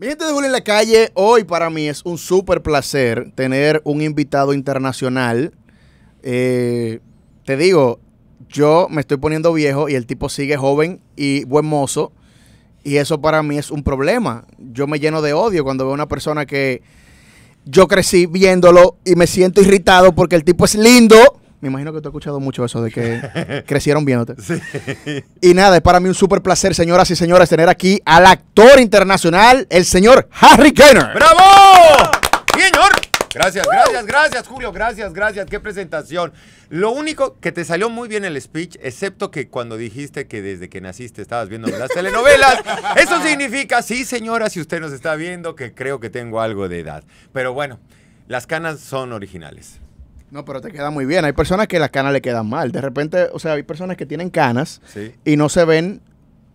Mi de Julio en la calle, hoy para mí es un súper placer tener un invitado internacional. Eh, te digo, yo me estoy poniendo viejo y el tipo sigue joven y buen mozo. Y eso para mí es un problema. Yo me lleno de odio cuando veo una persona que yo crecí viéndolo y me siento irritado porque el tipo es lindo. Me imagino que tú has escuchado mucho eso de que crecieron viéndote. Y nada, es para mí un súper placer, señoras y señores, tener aquí al actor internacional, el señor Harry Kenner. ¡Bravo! Señor. Gracias, gracias, gracias, Julio. Gracias, gracias. Qué presentación. Lo único que te salió muy bien el speech, excepto que cuando dijiste que desde que naciste estabas viendo las telenovelas, eso significa, sí, señora, si usted nos está viendo, que creo que tengo algo de edad. Pero bueno, las canas son originales. No, pero te queda muy bien. Hay personas que las canas le quedan mal. De repente, o sea, hay personas que tienen canas Sí. y no se ven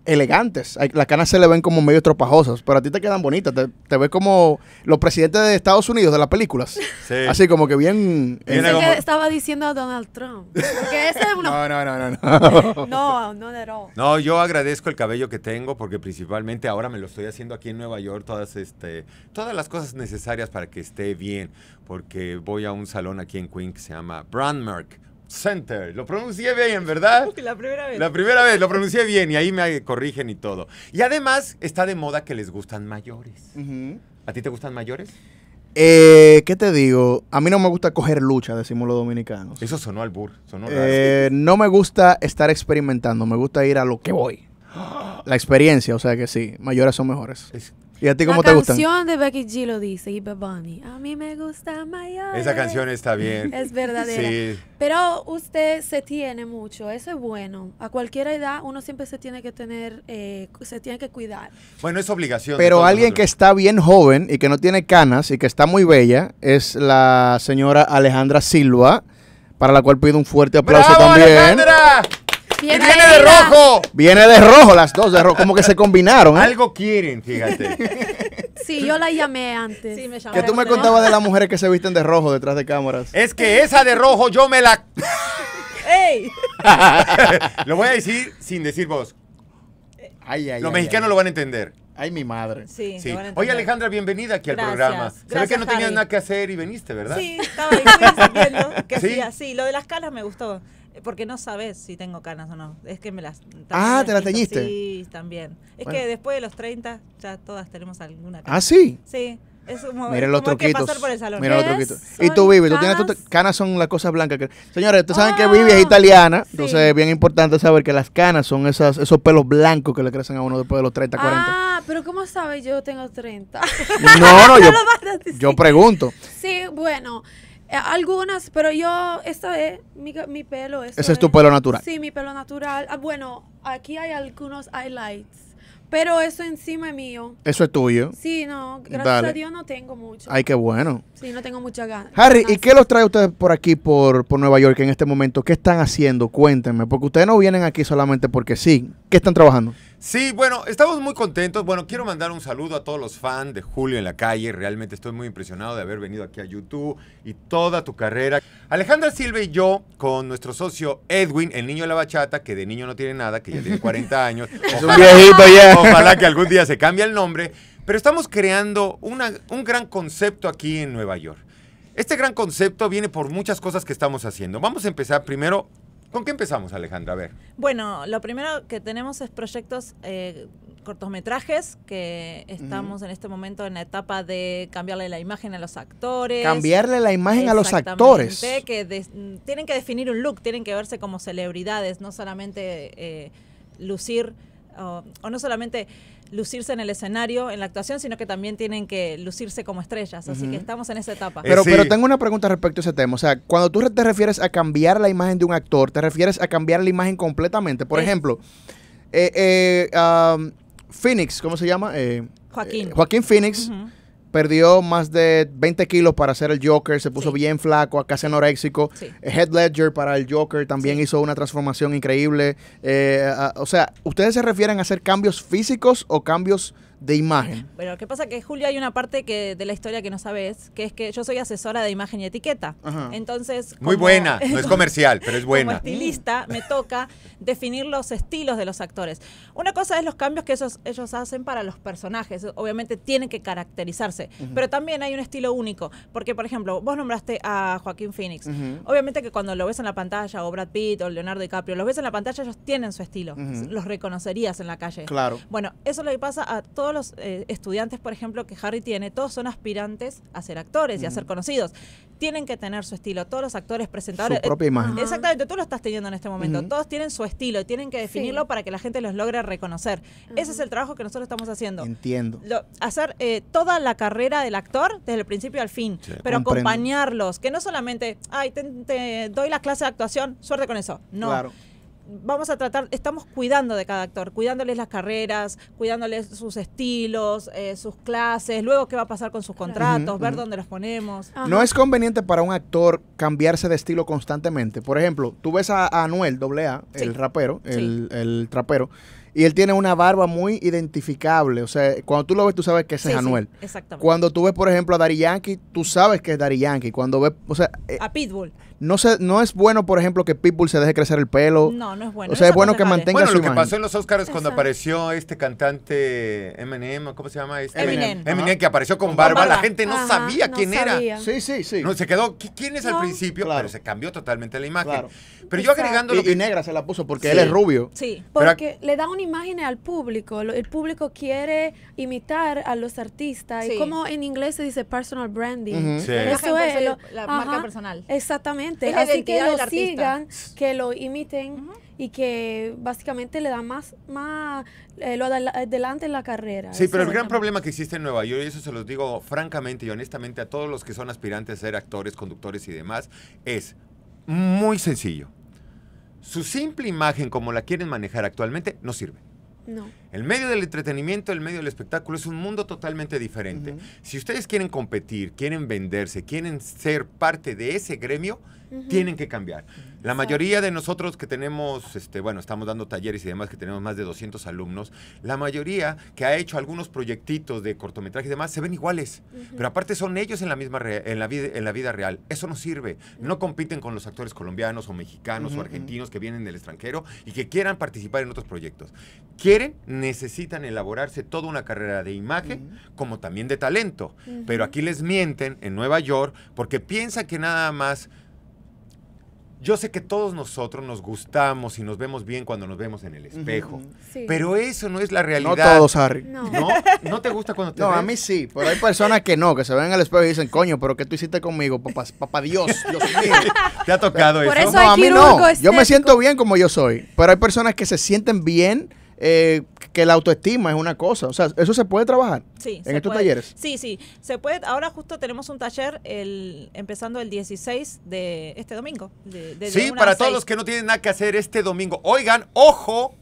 elegantes. Las canas se le ven como medio tropajosas, pero a ti te quedan bonitas. Te, te ves como los presidentes de Estados Unidos de las películas. Sí. Así como que bien... Como- que estaba diciendo a Donald Trump. Porque ese es uno. No, no, no, no. no. No, no de all. No, yo agradezco el cabello que tengo porque principalmente ahora me lo estoy haciendo aquí en Nueva York, todas, este, todas las cosas necesarias para que esté bien, porque voy a un salón aquí en Queens que se llama Brandmark Center. Lo pronuncié bien, ¿verdad? La primera vez. La primera vez lo pronuncié bien y ahí me corrigen y todo. Y además está de moda que les gustan mayores. Ujú. ¿A ti te gustan mayores? Eh, ¿Qué te digo? A mí no me gusta coger lucha, decimos los dominicanos. Eso sonó al bur, sonó raro. Eh, no me gusta estar experimentando, me gusta ir a lo que voy. La experiencia, o sea que sí, mayores son mejores. Es- ¿Y a ti cómo la te gustan? canción de Becky G lo dice y Bunny. A mí me gusta mayor. esa canción está bien. Es verdadera. Sí. Pero usted se tiene mucho, eso es bueno. A cualquier edad uno siempre se tiene que tener, eh, se tiene que cuidar. Bueno, es obligación. Pero alguien que está bien joven y que no tiene canas y que está muy bella es la señora Alejandra Silva, para la cual pido un fuerte aplauso ¡Bravo, también. Alejandra! ¡Y Bien viene de mira. rojo! Viene de rojo las dos, de rojo, como que se combinaron. ¿eh? Algo quieren, fíjate. Sí, yo la llamé antes. Sí, me llamó. Que tú me contabas de las mujeres que se visten de rojo detrás de cámaras. Es que esa de rojo yo me la... ¡Ey! lo voy a decir sin decir vos. Ay, ay, Los ay, mexicanos ay. lo van a entender. Ay, mi madre. Sí, Sí. Oye. Alejandra, bienvenida aquí al programa. Ve que no tenías Javi. nada que hacer y viniste, ¿verdad? Sí, estaba ahí viendo que ¿Sí? Sí, lo de las canas me gustó. Eh, Porque no sabes si tengo canas o no. Es que me las. Ah, ¿te las teñiste? Sí, también. Es Bueno. que después de los 30 ya todas tenemos alguna cana. Ah, sí. Sí. Es como, Miren es los truquitos. pasar por el salón. Miren los truquitos. Y tú, Vivi, tú tienes tu canas. son las cosas blancas que. Señores, ustedes saben que Ah, Vivi es italiana, sí. entonces es bien importante saber que las canas son esas, esos pelos blancos que le crecen a uno después de los 30, 40. Ah, pero ¿cómo sabes? Yo tengo 30. No, no, yo, lo vas a decir. yo pregunto. Sí, bueno, eh, algunas, pero yo, esta es mi, mi pelo. Ese es tu pelo natural. Sí, mi pelo natural. Ah, bueno, aquí hay algunos highlights, pero eso encima es mío. Eso es tuyo. Sí, no, gracias Dale. a Dios no tengo mucho. Ay, qué bueno. Sí, no tengo mucha ganas. Harry, ¿y qué los trae ustedes por aquí, por, por Nueva York en este momento? ¿Qué están haciendo? Cuéntenme, porque ustedes no vienen aquí solamente porque sí. ¿Qué están trabajando? Sí, bueno, estamos muy contentos. Bueno, quiero mandar un saludo a todos los fans de Julio en la calle. Realmente estoy muy impresionado de haber venido aquí a YouTube y toda tu carrera. Alejandra Silva y yo, con nuestro socio Edwin, el niño de la bachata, que de niño no tiene nada, que ya tiene 40 años. Es un viejito ya. Ojalá que algún día se cambie el nombre. Pero estamos creando una- un gran concepto aquí en Nueva York. Este gran concepto viene por muchas cosas que estamos haciendo. Vamos a empezar primero. ¿Con qué empezamos, Alejandra? A ver. Bueno, lo primero que tenemos es proyectos eh, cortometrajes que estamos en este momento en la etapa de cambiarle la imagen a los actores. Cambiarle la imagen a los actores. Que tienen que definir un look, tienen que verse como celebridades, no solamente eh, lucir o, o no solamente lucirse en el escenario, en la actuación, sino que también tienen que lucirse como estrellas. Así que estamos en esa etapa. Eh, Pero, sí. pero tengo una pregunta respecto a ese tema. O sea, cuando tú te refieres a cambiar la imagen de un actor, ¿te refieres a cambiar la imagen completamente? Por Es- ejemplo, eh, eh, um, Phoenix, ¿cómo se llama? Eh, Joaquín. eh, Joaquín Phoenix. Perdió más de 20 kilos para hacer el Joker, se puso Sí. bien flaco, casi anoréxico. Sí. Head Ledger para el Joker también Sí. hizo una transformación increíble. Eh, a- o sea, ¿ustedes se refieren a hacer cambios físicos o cambios de imagen. Pero lo que pasa es que, Julio, hay una parte que de la historia que no sabes, que es que yo soy asesora de imagen y etiqueta. Ajá. Entonces. Muy como- buena, no es comercial, pero es Como buena. estilista, me toca definir los estilos de los actores. Una cosa es los cambios que ellos, ellos hacen para los personajes. Obviamente tienen que caracterizarse. Pero también hay un estilo único. Porque, por ejemplo, vos nombraste a Joaquín Phoenix. Obviamente que cuando lo ves en la pantalla, o Brad Pitt, o Leonardo DiCaprio, los ves en la pantalla, ellos tienen su estilo. Los reconocerías en la calle. Claro. Bueno, eso le pasa a todos los eh, estudiantes, por ejemplo, que Harry tiene. Todos son aspirantes a ser actores y a ser conocidos. Tienen que tener su estilo. Todos los actores, presentadores. Su propia eh, imagen. Exactamente, tú lo estás teniendo en este momento. Todos tienen su estilo y tienen que definirlo Sí. para que la gente los logre reconocer. Ese es el trabajo que nosotros estamos haciendo. Entiendo. Lo- hacer eh, toda la carrera del actor desde el principio al fin, Sí. pero Comprendo. acompañarlos, que no solamente, ay, te, te doy la clase de actuación, suerte con eso. No, Claro. Vamos a tratar, estamos cuidando de cada actor, cuidándoles las carreras, cuidándoles sus estilos, eh, sus clases, luego qué va a pasar con sus contratos, ver dónde los ponemos. Ajá. No es conveniente para un actor cambiarse de estilo constantemente. Por ejemplo, tú ves a, Anuel AA, Sí. el rapero, el, el trapero, y él tiene una barba muy identificable. O sea, cuando tú lo ves, tú sabes que ese Sí, es sí, Anuel. exactamente. Cuando tú ves, por ejemplo, a Dari Yankee, tú sabes que es Dari Yankee. Cuando ves, o sea, eh, a Pitbull. No, se, no es bueno, por ejemplo, que Pitbull se deje crecer el pelo. No, no es bueno. o sea, es bueno que mantenga Bueno, su lo que pasó en los Oscars cuando Exacto. apareció este cantante Eminem, ¿cómo se llama? Este? Eminem. Eminem, Ajá. que apareció con Con barba. barba. La gente no Ajá, sabía no quién sabía. era. Sí, sí, sí. No, se quedó, "¿Qui- ¿quién es al principio? Claro. Pero se cambió totalmente la imagen. Claro. Pero yo agregando lo y, que... y negra se la puso porque Sí. él es rubio. Sí. Pero- Porque le da una imagen al público. El público quiere imitar a los artistas. Sí. Y como en inglés se dice personal branding. Sí. La Eso es lo- la ajá, marca personal. Exactamente. Es Así que lo sigan, que lo imiten y que básicamente le dan más, más eh, lo adela- adelante en la carrera. Sí, pero el gran problema que existe en Nueva York, y eso se los digo francamente y honestamente a todos los que son aspirantes a ser actores, conductores y demás, es muy sencillo. Su simple imagen como la quieren manejar actualmente no sirve. No. El medio del entretenimiento, el medio del espectáculo es un mundo totalmente diferente. Si ustedes quieren competir, quieren venderse, quieren ser parte de ese gremio, tienen que cambiar. La mayoría de nosotros que tenemos, este, bueno, estamos dando talleres y demás, que tenemos más de 200 alumnos, la mayoría que ha hecho algunos proyectitos de cortometraje y demás, se ven iguales. Pero aparte son ellos en la misma en la vida, en la vida real. Eso no sirve. No compiten con los actores colombianos o mexicanos o argentinos que vienen del extranjero y que quieran participar en otros proyectos. Quieren, necesitan elaborarse toda una carrera de imagen como también de talento. Pero aquí les mienten en Nueva York porque piensan que nada más yo sé que todos nosotros nos gustamos y nos vemos bien cuando nos vemos en el espejo. Sí. Pero eso no es la No realidad. todos, Harry. No. ¿No? ¿No te gusta cuando te No, a mí sí, pero hay personas que no, que se ven en el espejo y dicen, coño, pero ¿qué tú hiciste conmigo, papá? Papá Dios, Dios mío. ¿Te ha tocado Por eso? eso no, hay a mí quirúrgico no. Yo me siento bien como yo soy, pero hay personas que se sienten bien, eh, que la autoestima es una cosa. O sea, eso se puede trabajar Sí, en estos puede. talleres. Sí, sí, se puede. Ahora justo tenemos un taller el, empezando el 16 de este domingo. de- desde Sí, para todos los que no tienen nada que hacer este domingo. Oigan, ojo,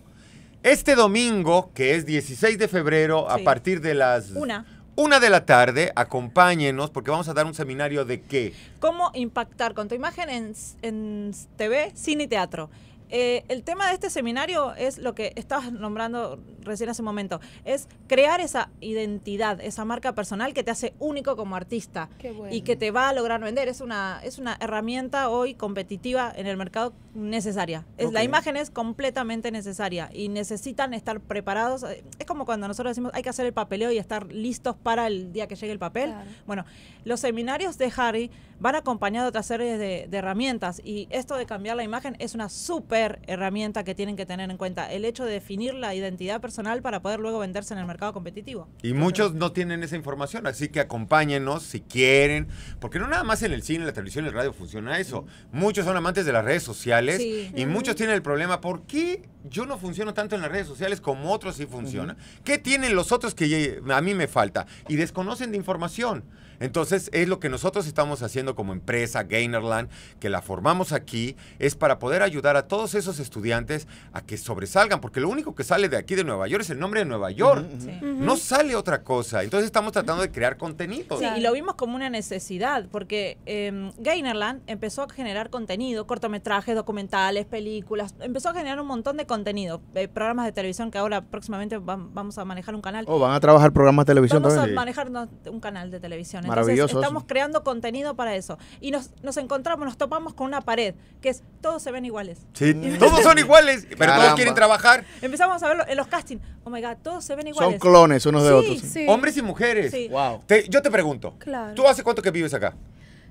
este domingo, que es 16 de febrero, a partir de las Una. una de la tarde, acompáñenos porque vamos a dar un seminario de qué. ¿Cómo impactar con tu imagen en, en TV, cine y teatro? Eh, el tema de este seminario es lo que estabas nombrando recién hace un momento, es crear esa identidad, esa marca personal que te hace único como artista Qué bueno. y que te va a lograr vender. Es una, es una herramienta hoy competitiva en el mercado necesaria. Es, La imagen es completamente necesaria y necesitan estar preparados. Eh, Es como cuando nosotros decimos hay que hacer el papeleo y estar listos para el día que llegue el papel. Claro. Bueno, los seminarios de Harry van acompañados de otras series de, de herramientas y esto de cambiar la imagen es una súper herramienta que tienen que tener en cuenta. El hecho de definir la identidad personal para poder luego venderse en el mercado competitivo. Y muchos no tienen esa información, así que acompáñenos si quieren, porque no nada más en el cine, la televisión el radio funciona eso. Muchos son amantes de las redes sociales Sí. y muchos tienen el problema, ¿por qué yo no funciono tanto en las redes sociales como otros sí funcionan? ¿Qué tienen los otros que a mí me falta? Y desconocen de información. Entonces es lo que nosotros estamos haciendo como empresa Gainerland, que la formamos aquí, es para poder ayudar a todos esos estudiantes a que sobresalgan, porque lo único que sale de aquí de Nueva York es el nombre de Nueva York. Sí. No sale otra cosa. Entonces estamos tratando de crear contenido. Sí, y lo vimos como una necesidad, porque eh, Gainerland empezó a generar contenido, cortometrajes, documentales, películas, empezó a generar un montón de contenido, eh, programas de televisión que ahora próximamente vam- vamos a manejar un canal. Oh, van a trabajar programas de televisión Vamos a también. manejar no- un canal de televisión. Maravilloso Entonces, estamos creando contenido para eso. Y nos, nos encontramos, nos topamos con una pared, que es todos se ven iguales. Sí, todos son iguales, pero Caramba. todos quieren trabajar. Empezamos a verlo en los castings. Oh my God, todos se ven Son iguales. clones unos de Sí, otros. Sí. Hombres y mujeres. Sí. Wow. Te- yo te pregunto, Claro. ¿tú hace cuánto que vives acá?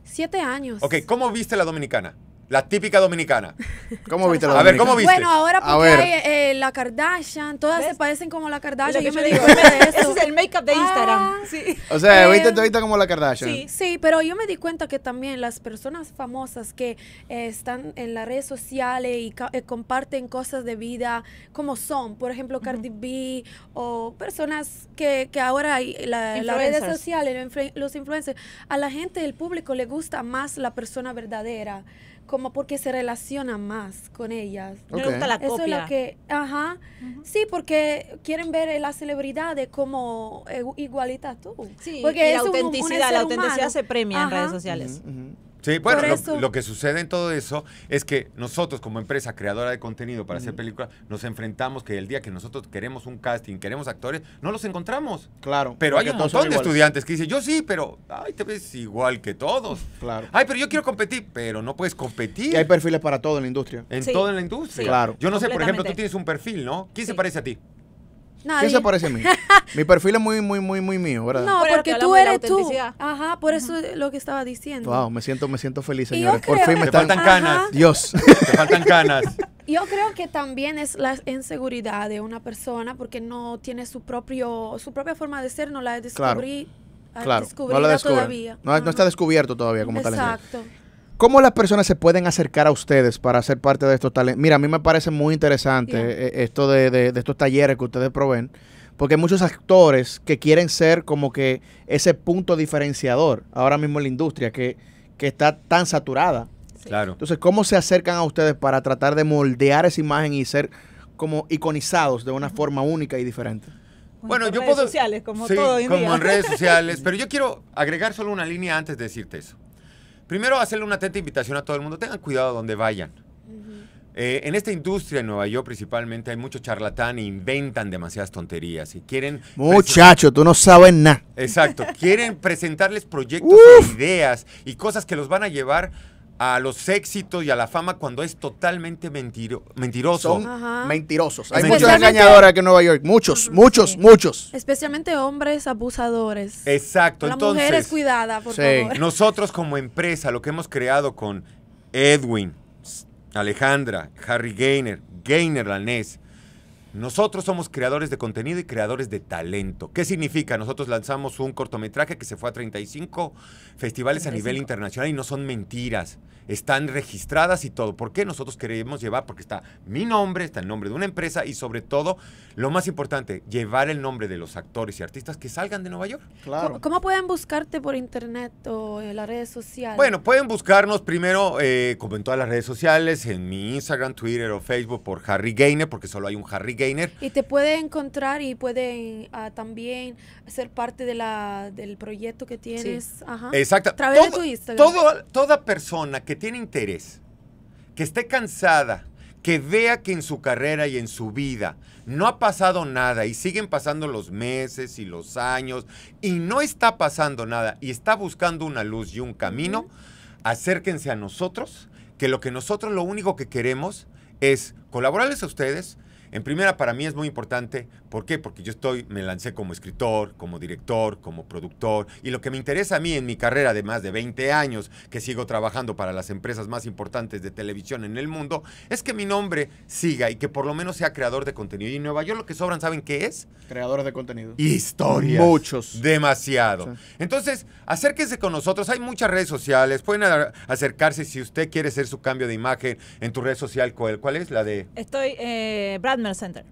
Siete años. Ok, ¿cómo viste la dominicana? La típica dominicana. ¿Cómo viste la A ver? ¿cómo viste? Bueno, ahora A porque ver. hay eh, la Kardashian, todas ¿Ves? se parecen como la Kardashian. Yo me digo, cuenta de Ese eso. es el make-up de Instagram. Ah. Sí. O sea, Eh, viste todita como la Kardashian. sí. Sí, pero yo me di cuenta que también las personas famosas que eh, están en las redes sociales y ca- eh, comparten cosas de vida como son, por ejemplo, Cardi B o personas que, que ahora hay la- las redes sociales, los influencers, a la gente, el público le gusta más la persona verdadera, como porque se relaciona más con ellas. No Ok. le gusta la Eso es copia. lo que, ajá, sí, porque quieren ver a la celebridad de como eh, igualita tú. Sí, porque y es la un- un autenticidad, la autenticidad humano. se premia en redes sociales. Ujú. Sí, bueno, lo, que sucede en todo eso es que nosotros como empresa creadora de contenido para hacer películas, nos enfrentamos que el día que nosotros queremos un casting, queremos actores, no los encontramos. Claro. Pero hay un montón de iguales. estudiantes que dicen, yo sí, pero ay, te ves igual que todos. Claro. Ay, pero yo quiero competir, pero no puedes competir Y hay perfiles para todo en la industria. en Sí. toda la industria. Sí. Claro. Yo no sé, por ejemplo, tú tienes un perfil, ¿no? ¿Quién se parece a ti? ¿Quién Nadie. se parece a mí? Mi perfil es muy, muy, muy, muy mío, ¿verdad? No, porque que tú eres tú. Ajá, por eso es lo que estaba diciendo. Wow, me siento, me siento feliz, señores. Por fin me Te están... faltan Ajá. canas. Dios. Te faltan canas. Yo creo que también es la inseguridad de una persona porque no tiene su propio su propia forma de ser, no la descubrí, Claro, no todavía. No, está descubierto todavía como talento. Exacto. ¿Cómo las personas se pueden acercar a ustedes para ser parte de estos talentos? Mira, a mí me parece muy interesante Yeah. eh, esto de, de- de estos talleres que ustedes proveen, porque hay muchos actores que quieren ser como que ese punto diferenciador ahora mismo en la industria que, que está tan saturada. Sí. Claro. Entonces, ¿cómo se acercan a ustedes para tratar de moldear esa imagen y ser como iconizados de una forma única y diferente? Bueno, Por yo redes puedo. sociales, como Sí, todo hoy en como día. en redes sociales. Pero yo quiero agregar solo una línea antes de decirte eso. Primero, hacerle una atenta invitación a todo el mundo. Tengan cuidado donde vayan. Eh, en esta industria en Nueva York principalmente hay mucho charlatán e inventan demasiadas tonterías y quieren... Muchacho, tú no sabes nada. Exacto, quieren presentarles proyectos e ideas y cosas que los van a llevar a los éxitos y a la fama cuando es totalmente mentiro- mentiroso. Son Ajá. mentirosos. Hay Especialmente- muchos engañadores aquí en Nueva York. Muchos, muchos, Sí. muchos. Especialmente hombres abusadores. Exacto, Las entonces... mujeres cuidada, por Sí. favor. Nosotros como empresa, lo que hemos creado con Edwin, Alejandra, Harry Gainer, Gainer Lanés, nosotros somos creadores de contenido y creadores de talento. ¿Qué significa? Nosotros lanzamos un cortometraje que se fue a 35 festivales a nivel 35. internacional y no son mentiras. Están registradas y todo. ¿Por qué nosotros queremos llevar? Porque está mi nombre, está el nombre de una empresa y sobre todo, lo más importante, llevar el nombre de los actores y artistas que salgan de Nueva York. ¿Cómo, cómo pueden buscarte por internet o en las redes sociales? Bueno, pueden buscarnos primero, eh, como en todas las redes sociales, en mi Instagram, Twitter o Facebook por Harry Gainer, porque solo hay un Harry Gainer. Y te pueden encontrar y pueden ah, también ser parte de la, del proyecto que tienes. Ajá. Exacto. A través de Todo- tu Instagram. todo- toda persona que tiene interés, que esté cansada, que vea que en su carrera y en su vida no ha pasado nada y siguen pasando los meses y los años y no está pasando nada y está buscando una luz y un camino, acérquense a nosotros, que lo que nosotros lo único que queremos es colaborarles a ustedes. En primera, para mí es muy importante. ¿Por qué? Porque yo estoy, me lancé como escritor, como director, como productor. Y lo que me interesa a mí en mi carrera de más de 20 años, que sigo trabajando para las empresas más importantes de televisión en el mundo, es que mi nombre siga y que por lo menos sea creador de contenido. Y en Nueva York lo que sobran, ¿saben qué es? Creadores de contenido. Historias. Muchos. Demasiado. Sí. Entonces, acérquense con nosotros. Hay muchas redes sociales. Pueden acercarse si usted quiere hacer su cambio de imagen en tu red social. ¿Cuál, cuál es? La de Estoy eh, Bradmer Center.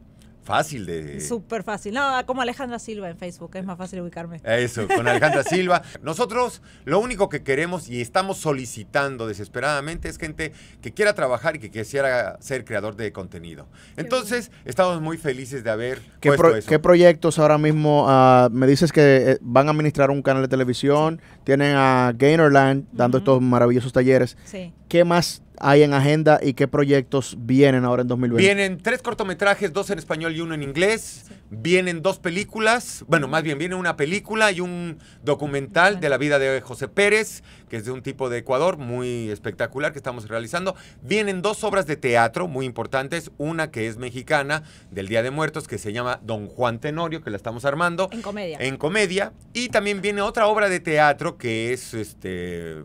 fácil de... Súper fácil. No, como Alejandra Silva en Facebook, es más fácil ubicarme. Eso, con Alejandra Silva. Nosotros lo único que queremos y estamos solicitando desesperadamente es gente que quiera trabajar y que quisiera ser creador de contenido. Entonces, estamos muy felices de haber ¿Qué, puesto pro- eso. qué proyectos ahora mismo? ah, me dices que eh, van a administrar un canal de televisión, tienen a Gainerland dando estos maravillosos talleres. Sí. ¿Qué más hay en agenda y qué proyectos vienen ahora en 2020? Vienen tres cortometrajes, dos en español y uno en inglés. Vienen dos películas. Bueno, más bien viene una película y un documental de la vida de José Pérez, que es de un tipo de Ecuador muy espectacular que estamos realizando. Vienen dos obras de teatro muy importantes. Una que es mexicana, del Día de Muertos, que se llama Don Juan Tenorio, que la estamos armando. En comedia. En comedia. Y también viene otra obra de teatro que es este.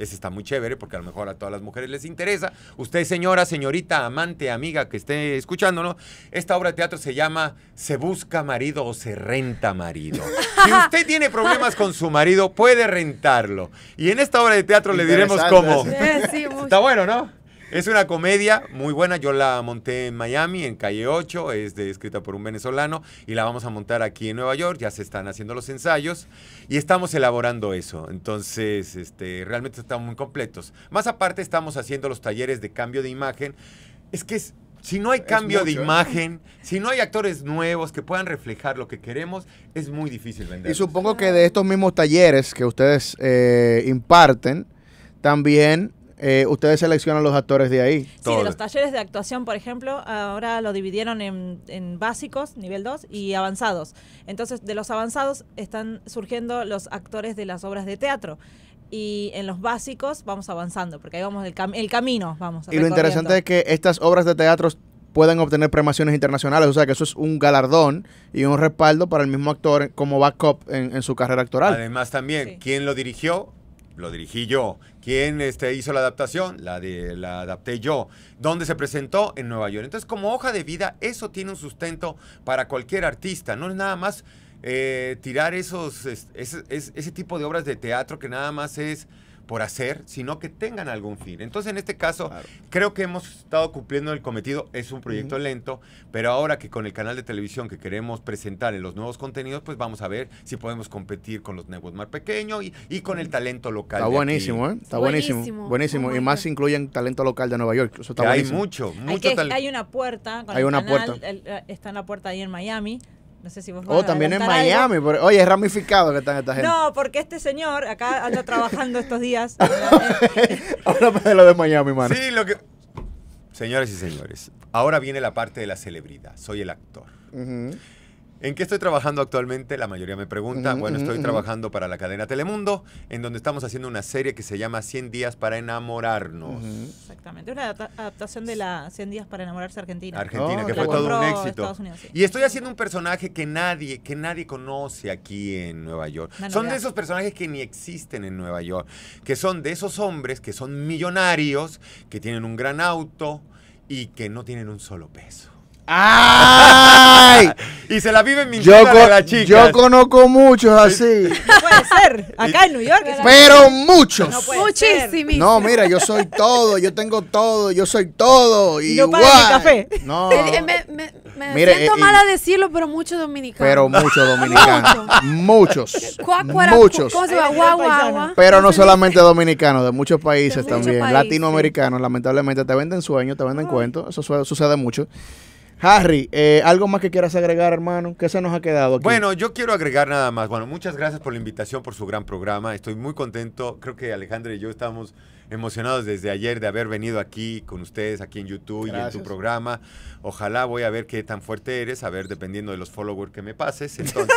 Ese está muy chévere porque a lo mejor a todas las mujeres les interesa. Usted, señora, señorita, amante, amiga que esté escuchándonos, esta obra de teatro se llama Se busca marido o se renta marido. Si usted tiene problemas con su marido, puede rentarlo. Y en esta obra de teatro le diremos cómo. sí. Está bueno, ¿no? Es una comedia muy buena. Yo la monté en Miami, en calle 8. Es de, escrita por un venezolano. Y la vamos a montar aquí en Nueva York. Ya se están haciendo los ensayos. Y estamos elaborando eso. Entonces, este, realmente estamos muy completos. Más aparte, estamos haciendo los talleres de cambio de imagen. Es que es- si no hay cambio de ¿eh? imagen, si no hay actores nuevos que puedan reflejar lo que queremos, es muy difícil vender. Y supongo que de estos mismos talleres que ustedes eh, imparten, también eh, ustedes seleccionan los actores de ahí. Sí, Todo. de los talleres de actuación, por ejemplo, ahora lo dividieron en, en básicos, nivel 2, y avanzados. Entonces, de los avanzados están surgiendo los actores de las obras de teatro. Y en los básicos vamos avanzando, porque ahí vamos el, cam- el camino, vamos. Y lo interesante es que estas obras de teatro pueden obtener premiaciones internacionales, o sea que eso es un galardón y un respaldo para el mismo actor como backup en, en su carrera actoral. Además también, Sí. ¿quién lo dirigió? Lo dirigí yo. ¿Quién este, hizo la adaptación? La, de, la adapté yo. ¿Dónde se presentó? En Nueva York. Entonces, como hoja de vida, eso tiene un sustento para cualquier artista. No es nada más eh, tirar esos, es- ese, es- ese tipo de obras de teatro que nada más es por hacer, sino que tengan algún fin. Entonces, en este caso, Claro. creo que hemos estado cumpliendo el cometido. Es un proyecto lento, pero ahora que con el canal de televisión que queremos presentar en los nuevos contenidos, pues vamos a ver si podemos competir con los networks más pequeños y, y con el talento local. Está buenísimo, aquí. ¿eh? Está buenísimo. Buenísimo. Buenísimo. Oh y más incluyen talento local de Nueva York. Eso está Que hay buenísimo. mucho, Hay, mucho que- talento. hay una puerta con Hay el una canal, puerta. el- eh, está en la puerta ahí en Miami. No sé si vos Oh, también en. Miami. pero- oye, es ramificado que están esta gente. No, porque este señor acá anda trabajando estos días. Háblame de lo de Miami, mano. Sí, lo que... Señoras y señores, ahora viene la parte de la celebridad. Soy el actor. Ujú. ¿En qué estoy trabajando actualmente? La mayoría me pregunta. Bueno, estoy trabajando para la cadena Telemundo, en donde estamos haciendo una serie que se llama 100 días para enamorarnos. Exactamente, una adapta- adaptación de la 100 días para enamorarse Argentina. Argentina, Oh, que fue todo un éxito. Estados Unidos, sí. Y estoy haciendo un personaje que nadie, que nadie conoce aquí en Nueva York. Son de esos personajes que ni existen en Nueva York, que son de esos hombres que son millonarios, que tienen un gran auto y que no tienen un solo peso. ¡Ay! Y se la viven yo, mintiendo a las chicas. yo conozco muchos así, No puede ser. Acá en New York. pero muchos. No puede ser. Muchísimo. No, mira, yo soy todo, yo tengo todo, yo soy todo. Y no café. No. Eh, Me, me- me Mire, siento eh, mal y- a decirlo, pero muchos dominicanos. Pero muchos dominicanos. muchos. Cuacuara, Muchos. Pero no solamente dominicanos, de muchos países De muchos también. países. Latinoamericanos, lamentablemente, te venden sueños, te venden cuentos. Eso su- sucede mucho. Harry, eh, ¿algo más que quieras agregar, hermano? ¿Qué se nos ha quedado aquí? Bueno, yo quiero agregar nada más. Bueno, muchas gracias por la invitación, por su gran programa. Estoy muy contento. Creo que Alejandra y yo estamos emocionados desde ayer de haber venido aquí con ustedes, aquí en YouTube y en tu programa. Ojalá voy a ver qué tan fuerte eres, a ver, dependiendo de los followers que me pases. Entonces,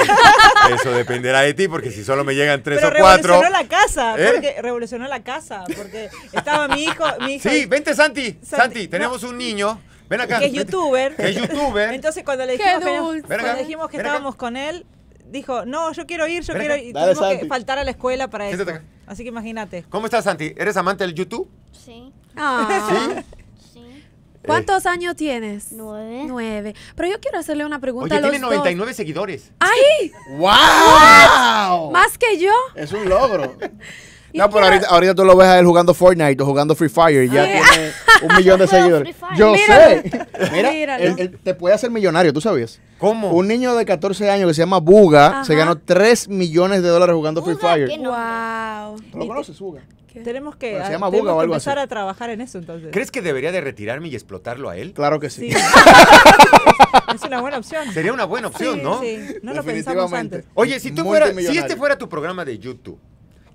eso dependerá de ti, porque si solo me llegan tres Pero o cuatro. revolucionó la casa, ¿Eh? porque revolucionó la casa, porque estaba mi hijo, mi hijo Sí, vente Santi. Santi, Santi, tenemos un niño. Ven acá. que es youtuber. Que es youtuber. Entonces cuando le dijimos, que, cuando dijimos estábamos con él, dijo, no, yo quiero ir, yo Ven quiero acá. ir. Y Dale, tuvimos que faltar a la escuela para eso. Así que imagínate. ¿Cómo estás, Santi? ¿Eres amante del YouTube? Sí, Ah. sí. ¿Cuántos años tienes? Nueve. Nueve. Pero yo quiero hacerle una pregunta Oye, a los tiene dos. 99 seguidores. ¡Ay! ¡Wow! ¿Más que yo? Es un logro. Y No, pero ahorita, ahorita tú lo ves a él jugando Fortnite o jugando Free Fire y ya Sí. tiene un millón de seguidores. Free Fire. Yo Míralo. sé. Mira, él, él te puede hacer millonario, ¿tú sabías? ¿Cómo? Un niño de 14 años que se llama Buga se ganó 3 millones de dólares jugando Free Fire. ¿qué no? Wow. ¿Tú lo conoces, Buga? ¿Qué? Tenemos que, Bueno, se llama tenemos Buga o que algo empezar así. a trabajar en eso entonces. ¿Crees que debería de retirarme y explotarlo a él? Claro que sí. Sí. es una buena opción. Sería una buena opción, Sí, ¿no? sí. No lo pensamos antes. Oye, si tú fuera, si este fuera tu programa de YouTube,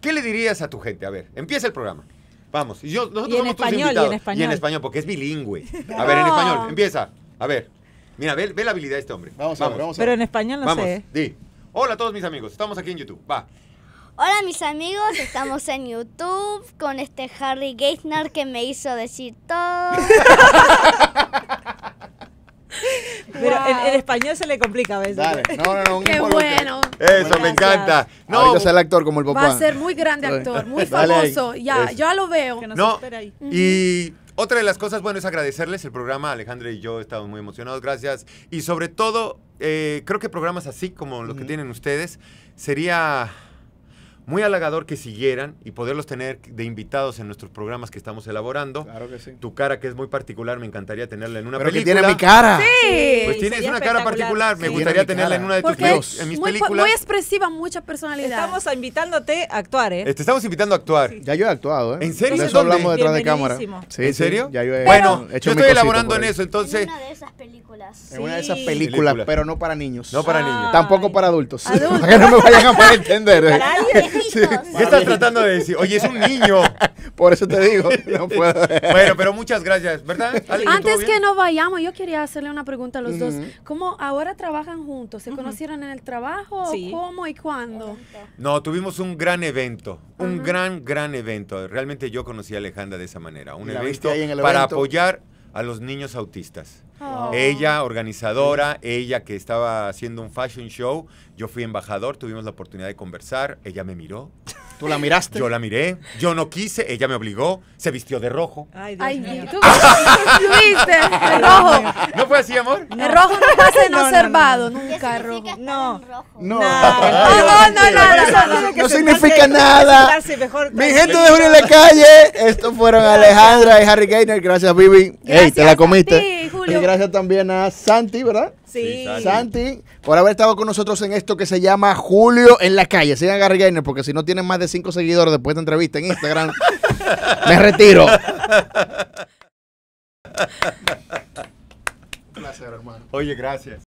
¿qué le dirías a tu gente? A ver, empieza el programa. Vamos. Y yo, nosotros Y en somos tus español, y en invitados. español. Y en español, porque es bilingüe. A ver, en español. Empieza. A ver. Mira, ve, ve la habilidad de este hombre. Vamos a ver, vamos a Pero ver. en español no Vamos, sé. di. Hola a todos mis amigos. Estamos aquí en YouTube. Va. Hola mis amigos, estamos en YouTube con este Harry Geithner que me hizo decir todo. Pero en, Wow. en español se le complica a veces. Dale. No, no, no. un Qué bueno. Eso, me encanta. No, Ahorita No, sale actor como el papá. Va a ser muy grande actor, muy famoso. Ya, Eso. ya lo veo. Que nos No, espera ahí. y otra de las cosas, bueno, es agradecerles el programa. Alejandra y yo estamos muy emocionados, gracias. Y sobre todo, eh, creo que programas así como los que tienen ustedes, sería muy halagador que siguieran y poderlos tener de invitados en nuestros programas que estamos elaborando. Claro que sí. Tu cara, que es muy particular, me encantaría tenerla en una Pero que película. tiene mi cara. Sí. Pues tienes una cara particular. Me gustaría tenerla en una de tus Porque peli- es en mis muy, películas. muy expresiva, mucha personalidad. Estamos invitándote a actuar, ¿eh? Te estamos invitando a actuar. Ya yo he actuado, ¿eh? ¿En serio? De eso hablamos detrás de cámara. Sí, ¿En sí, serio? Ya yo he bueno, hecho yo estoy elaborando en eso, entonces. en una de esas películas. En una de esas películas, Película. pero no para niños. No para Ay. niños. Tampoco para adultos. Adultos. para que no me vayan a malentender. ¿Qué estás tratando de decir? Oye, es un niño. Por eso te digo. No puedo. Bueno, pero muchas gracias, ¿verdad? Ale, ¿estuvo Antes que nos vayamos, yo quería hacerle una pregunta a los dos. ¿Cómo ahora trabajan juntos? ¿Se conocieron en el trabajo? Sí. ¿Cómo y cuándo? No, tuvimos un gran evento, un gran, gran evento. Realmente yo conocí a Alejandra de esa manera, un evento el para evento. apoyar a los niños autistas. Oh. Ella, organizadora, ella que estaba haciendo un fashion show, yo fui embajador, tuvimos la oportunidad de conversar, ella me miró, ¿Tú la miraste? yo la miré, yo no quise, ella me obligó, se vistió de rojo. Ay, Dios Ay, mío. tú Luiste, el rojo. ¿No fue así, amor? El rojo no pasa No, no, no, inobservado, ¿Qué nunca rojo. No. en rojo? No. No, no, no, no, no. No significa nada. Mi gente de Julio en la calle, estos fueron Alejandra y Harry Gainer. Gracias, Vivi. Ey, te la a comiste. Julio. Y gracias también a Santi, ¿verdad? Sí. Sí, Santi, por haber estado con nosotros en esto que se llama Julio en la calle. Sigan a Gary Gainer porque si no tienen más de cinco seguidores después de esta entrevista en Instagram, me retiro. Un placer, hermano. Oye, gracias.